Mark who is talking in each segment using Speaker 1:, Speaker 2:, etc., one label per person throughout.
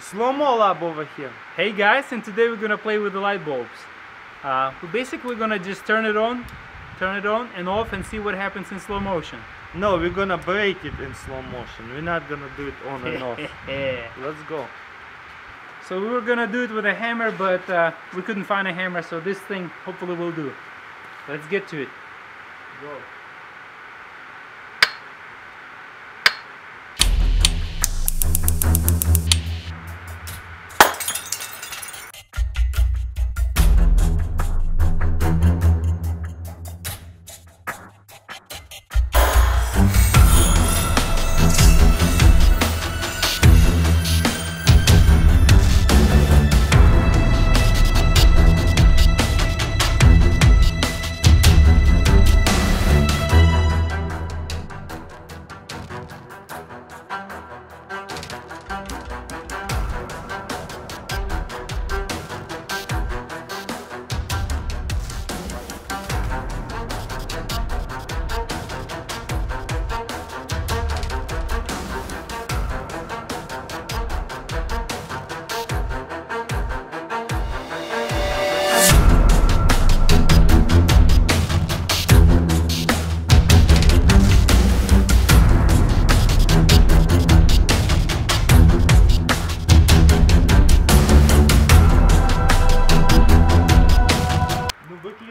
Speaker 1: Slow-mo lab over here.
Speaker 2: Hey guys, and today we're gonna play with the light bulbs. Uh, we're basically gonna just turn it on, turn it on and off and see what happens in slow motion.
Speaker 1: No, we're gonna break it in slow motion. We're not gonna do it on and off. Let's go.
Speaker 2: So we were gonna do it with a hammer, but uh, we couldn't find a hammer, so this thing hopefully will do. Let's get to it.
Speaker 1: Go.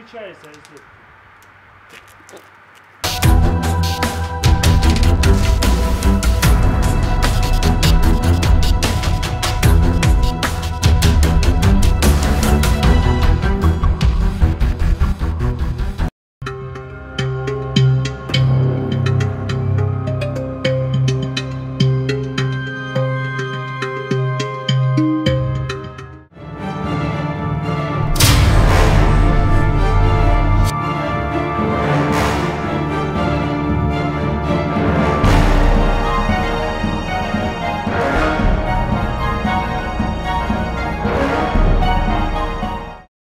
Speaker 1: отличается, если...